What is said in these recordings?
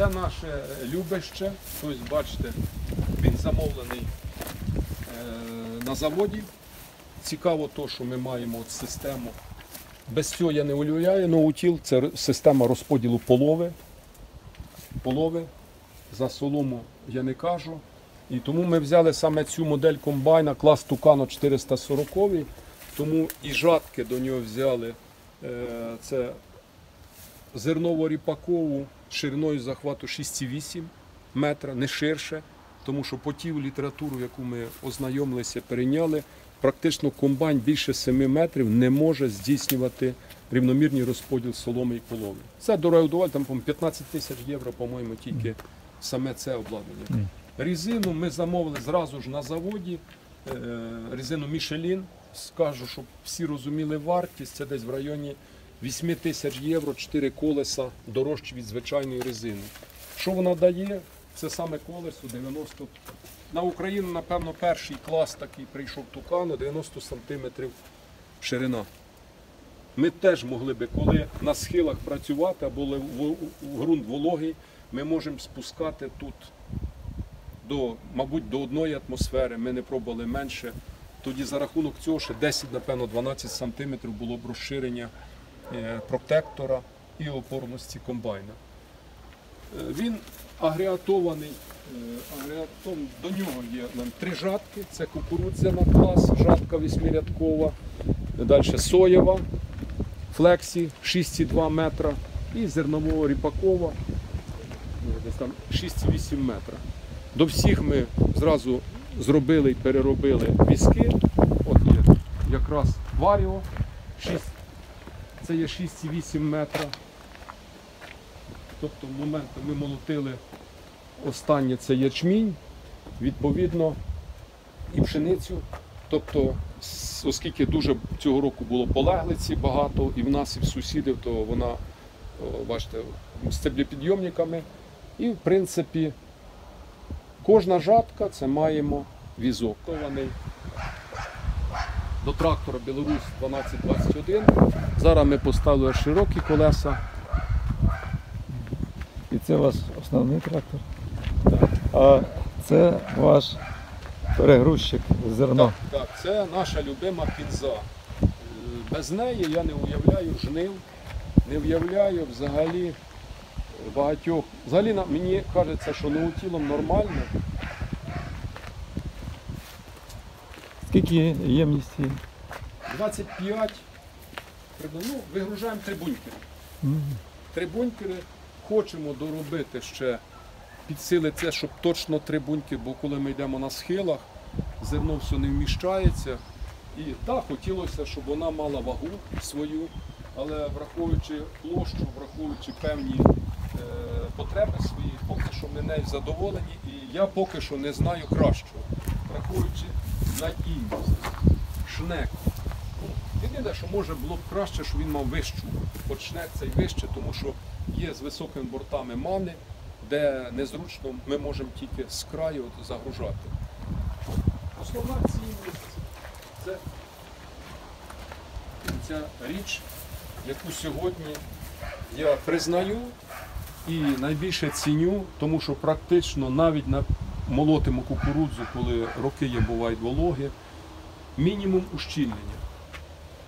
Це наше любище. Тобто, бачите, він замовлений е, на заводі. Цікаво то, що ми маємо от систему. Без цього я не уявляю, no-till це система розподілу полови. Полови. За солому я не кажу. І тому ми взяли саме цю модель комбайна Claas Tucano 440. Тому і жатки до нього взяли. Е, Це зерново-ріпакову шириною захвату 6,8 метра, не ширше, тому що по тій літературу, яку ми ознайомилися, перейняли, практично комбайн більше 7 метрів не може здійснювати рівномірний розподіл соломи і полови. Це дороге удоволь, там по-моєму, 15 тисяч євро, по-моєму, тільки саме це обладнання. Резину ми замовили зразу ж на заводі. е, Резину Мішелін. Скажу, щоб всі розуміли вартість, це десь в районі 8 тисяч євро, 4 колеса дорожче від звичайної резини. Що вона дає? Це саме колесо 90. На Україну, напевно, перший клас такий прийшов Тукану, 90 сантиметрів ширина. Ми теж могли би, коли на схилах працювати або ґрунт вологий, ми можемо спускати тут до, мабуть, до одної атмосфери. Ми не пробували менше. Тоді за рахунок цього ще 10, напевно, 12 сантиметрів було б розширення протектора і опорності комбайна. Е, Він агрегатований, е, агрегатом, до нього є нам три жатки, це кукурудзяна Claas, жатка восьмирядкова, далі соєва, flexi 6,2 метра і зернового ріпакова, е, десь там 6,8 метра. До всіх ми зразу зробили і переробили візки. От є якраз варіо, 6, це є 6,8 метра. Тобто в момент ми молотили останнє це ячмінь, відповідно, і пшеницю. Тобто, оскільки дуже цього року було полеглиці багато, і в нас, і в сусідів, то вона, бачите, з стеблепідйомниками. І в принципі, кожна жатка це маємо візок. До трактора Білорусь 1221. Зараз ми поставили широкі колеса. І це ваш основний трактор. А це ваш перегрузчик зерно. Так, так, це наша любима кінза. Без неї я не уявляю жнив, не уявляю взагалі багатьох. Взагалі мені кажеться, що ноутілом нормально. Скільки ємності? 25. Ну, вигружаємо три бункери. Три бункери. Хочемо доробити ще підсили це, щоб точно три бункери, бо коли ми йдемо на схилах, зерно все не вміщається. І так, хотілося, щоб вона мала вагу свою, але враховуючи площу, враховуючи певні е, потреби свої, поки що ми нею задоволені, і я поки що не знаю кращого, враховуючи надійність, шнек. Єдине, що може було б краще, щоб він мав вищу. От шнек цей вище, тому що є з високими бортами мани, де незручно ми можемо тільки з краю загружати. Основна цінність це ця річ, яку сьогодні я признаю і найбільше ціню, тому що практично навіть на молотимо кукурудзу, коли роки є бувають вологі, мінімум ущільнення.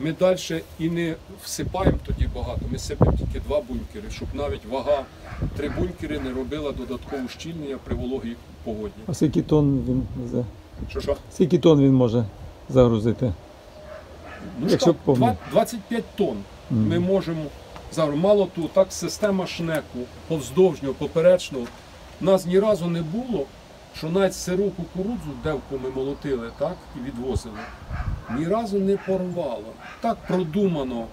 Ми далі і не всипаємо тоді багато, ми сипемо тільки два бункери, щоб навіть вага три бункери не робила додаткове ущільнення при вологій погоді. А скільки тонн він? Що що? Скільки тонн він може загрузити? Ну, Якщо так, 25 тонн Мгм. ми можемо зараз. Мало того, так система шнеку повздовжнього, поперечного. Нас ні разу не було, що навіть сиру кукурудзу, девку ми молотили так, і відвозили, ні разу не порвало. Так продумано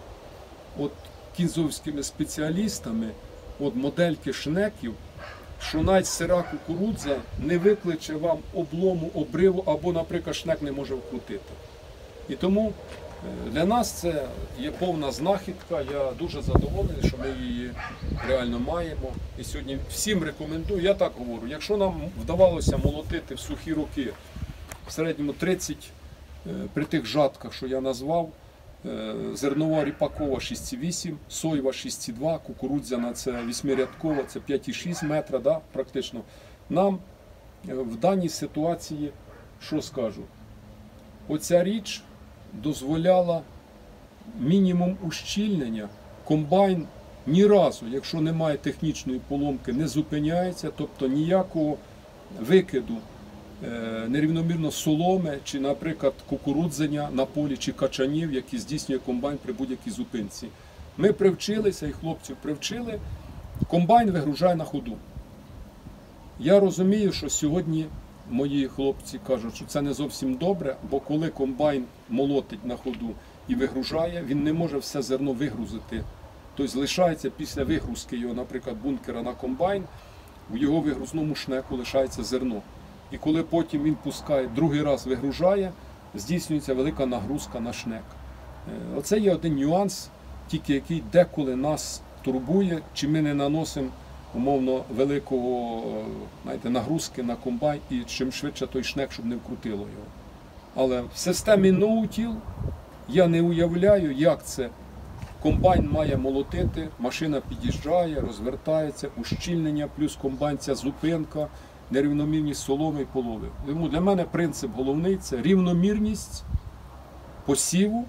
от, кінзовськими спеціалістами, от модельки шнеків, що навіть сира кукурудза не викличе вам облому, обриву або, наприклад, шнек не може вкрутити. І тому для нас це є повна знахідка. Я дуже задоволений, що ми її реально маємо. І сьогодні всім рекомендую. Я так говорю, якщо нам вдавалося молотити в сухі роки в середньому 30 е, при тих жатках, що я назвав, Е, Зернова ріпакова 6,8, соєва 6,2, кукурудзяна це вісьмирядкова, це 5,6 метра, да, практично. Нам е, в даній ситуації, що скажу, оця річ дозволяла мінімум ущільнення. Комбайн ні разу, якщо немає технічної поломки, не зупиняється, тобто ніякого викиду е, нерівномірно соломи чи, наприклад, кукурудзення на полі чи качанів, які здійснює комбайн при будь-якій зупинці. Ми привчилися і хлопців привчили. Комбайн вигружає на ходу. Я розумію, що сьогодні мої хлопці кажуть, що це не зовсім добре, бо коли комбайн молотить на ходу і вигружає, він не може все зерно вигрузити. Тобто лишається після вигрузки його, наприклад, бункера на комбайн, в його вигрузному шнеку лишається зерно. І коли потім він пускає, другий раз вигружає, здійснюється велика нагрузка на шнек. Е, Оце є один нюанс, тільки який деколи нас турбує, чи ми не наносимо умовно великого знаєте, нагрузки на комбайн і чим швидше той шнек, щоб не вкрутило його. Але в системі no-till я не уявляю, як це. Комбайн має молотити, машина під'їжджає, розвертається, ущільнення, плюс комбайн ця зупинка, нерівномірність соломи і полови. Тому для мене принцип головний це рівномірність посіву,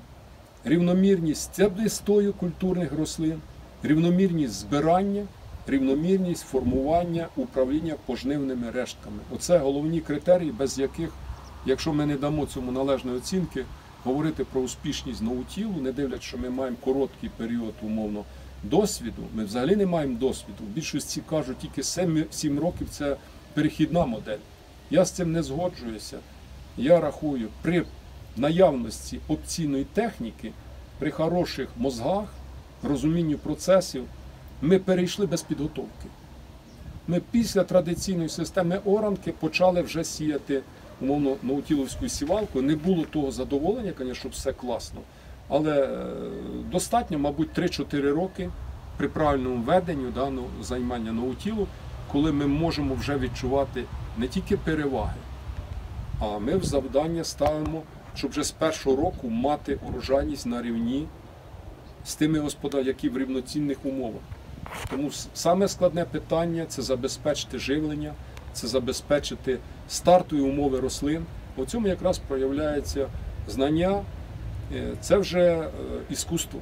рівномірність стеблистою культурних рослин, рівномірність збирання, рівномірність формування управління пожнивними рештками. Оце головні критерії, без яких, якщо ми не дамо цьому належної оцінки, говорити про успішність наутілу, не дивлячись, що ми маємо короткий період умовно досвіду. Ми взагалі не маємо досвіду. Більшості кажуть, тільки 7, 7 років це перехідна модель. Я з цим не згоджуюся. Я рахую, при наявності опційної техніки, при хороших мозгах, розумінню процесів, ми перейшли без підготовки. Ми після традиційної системи оранки почали вже сіяти умовно наутіловською сівалкою. Не було того задоволення, звісно, щоб все класно. Але е, достатньо, мабуть, 3-4 роки при правильному веденню даного займання наутілу, коли ми можемо вже відчувати не тільки переваги, а ми в завдання ставимо, щоб вже з першого року мати урожайність на рівні з тими господарями, які в рівноцінних умовах. Тому саме складне питання це забезпечити живлення, це забезпечити стартові умови рослин. У цьому якраз проявляється знання, е, це вже е, іскусство.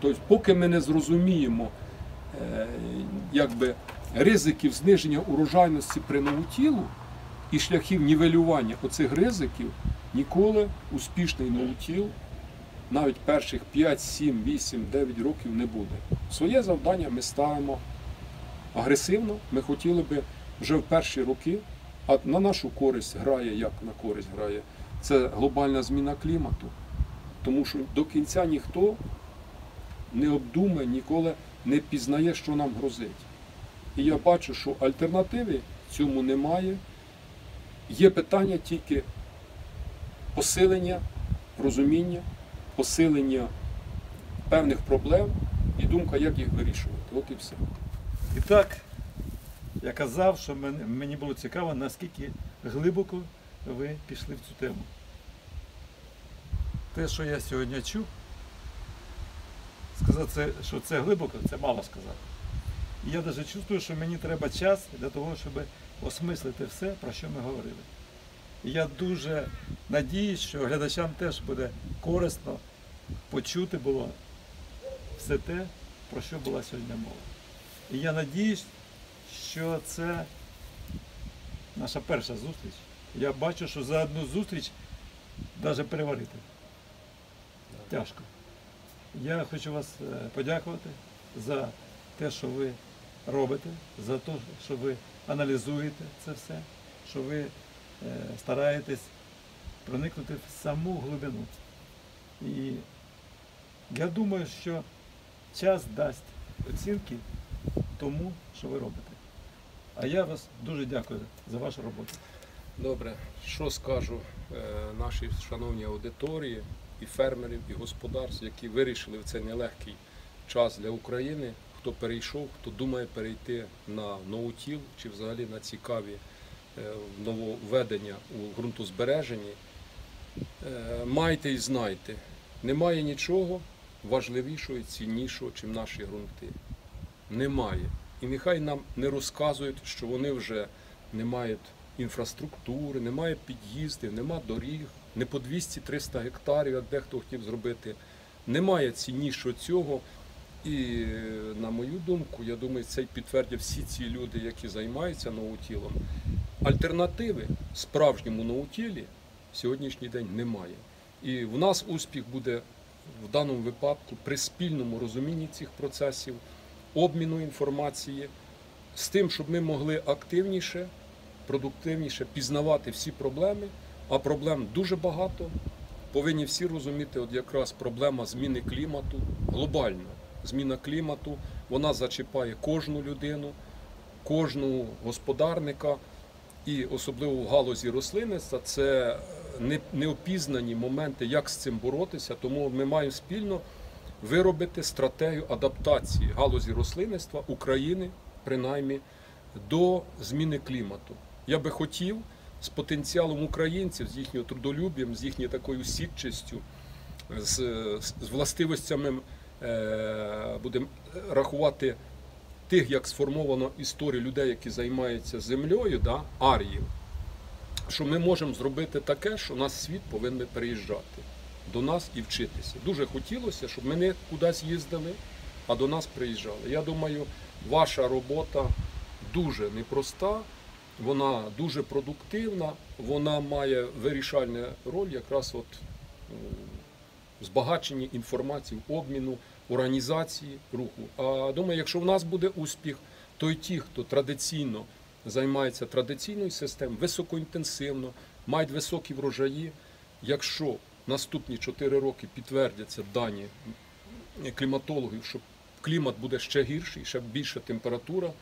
Тобто, поки ми не зрозуміємо е, якби, ризиків зниження урожайності при наутілу і шляхів нівелювання оцих ризиків, ніколи успішний наутіл навіть перших 5, 7, 8, 9 років не буде. Своє завдання ми ставимо агресивно. Ми хотіли би вже в перші роки, а на нашу користь грає, як на користь грає, це глобальна зміна клімату. Тому що до кінця ніхто не обдумає, ніколи не пізнає, що нам грозить. І я бачу, що альтернативи цьому немає. Є питання тільки посилення розуміння, посилення певних проблем і думка, як їх вирішувати. От і все. І так, я казав, що мені було цікаво, наскільки глибоко ви пішли в цю тему. Те, що я сьогодні чув, сказати, що це глибоко, це мало сказати. І я навіть чувствую, що мені треба час для того, щоб осмислити все, про що ми говорили. І я дуже надіюсь, що глядачам теж буде корисно почути було все те, про що була сьогодні мова. І я надіюсь, що це наша перша зустріч. Я бачу, що за одну зустріч навіть переварити. Тяжко. Я хочу вас е, подякувати за те, що ви робите, за те, що ви аналізуєте це все, що ви е, стараєтесь проникнути в саму глибину. І я думаю, що час дасть оцінки тому, що ви робите. А я вас дуже дякую за вашу роботу. Добре, що скажу е, нашій шановній аудиторії, і фермерів, і господарств, які вирішили в цей нелегкий час для України, хто перейшов, хто думає перейти на no-till чи взагалі на цікаві е, нововведення у ґрунтозбереженні. Е, Майте і знайте, Немає нічого важливішого і ціннішого, чим наші ґрунти. Немає. І нехай нам не розказують, що вони вже не мають інфраструктури, немає під'їздів, нема доріг, не по 200-300 гектарів, як дехто хотів зробити. Немає ціннішого цього. І на мою думку, я думаю, це підтвердять всі ці люди, які займаються ноутілом. Альтернативи справжньому ноутілі в сьогоднішній день немає. І в нас успіх буде в даному випадку при спільному розумінні цих процесів, обміну інформації, з тим, щоб ми могли активніше, продуктивніше пізнавати всі проблеми, а проблем дуже багато. Повинні всі розуміти, от якраз проблема зміни клімату, глобальна зміна клімату, вона зачіпає кожну людину, кожного господарника, і особливо в галузі рослинництва це неопізнані моменти, як з цим боротися. Тому ми маємо спільно виробити стратегію адаптації галузі рослинництва України, принаймні, до зміни клімату. Я би хотів з потенціалом українців, з їхньою трудолюб'ям, з їхньою такою сітчістю, з, з властивостями е, будемо рахувати тих, як сформовано історію людей, які займаються землею, да, аріїв, що ми можемо зробити таке, що нас світ повинен переїжджати до нас і вчитися. Дуже хотілося, щоб ми не кудись їздили, а до нас приїжджали. Я думаю, ваша робота дуже непроста, вона дуже продуктивна, вона має вирішальну роль якраз от збагаченні інформації, обміну, організації руху. А думаю, якщо в нас буде успіх, то й ті, хто традиційно займається традиційною системою, високоінтенсивно, мають високі врожаї. Якщо наступні 4 роки підтвердяться дані кліматологів, що клімат буде ще гірший, ще більша температура,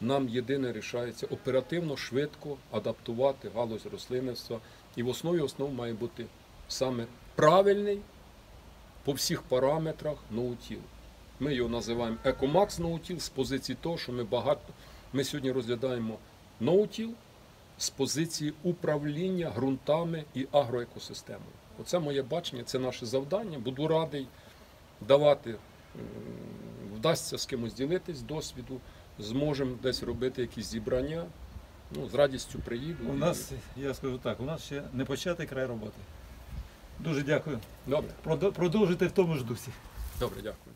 нам єдине рішається оперативно, швидко адаптувати галузь рослинництва. І в основі основ має бути саме правильний по всіх параметрах no-till. Ми його називаємо Екомакс no-till з позиції того, що ми багато. Ми сьогодні розглядаємо no-till з позиції управління ґрунтами і агроекосистемою. Оце моє бачення, це наше завдання. Буду радий давати, вдасться з кимось ділитись досвіду, зможемо десь робити якісь зібрання. Ну, з радістю приїду. У нас, я скажу так, у нас ще не початий край роботи. Дуже дякую. Добре, Продо- Продовжуйте в тому ж дусі. добре, дякую.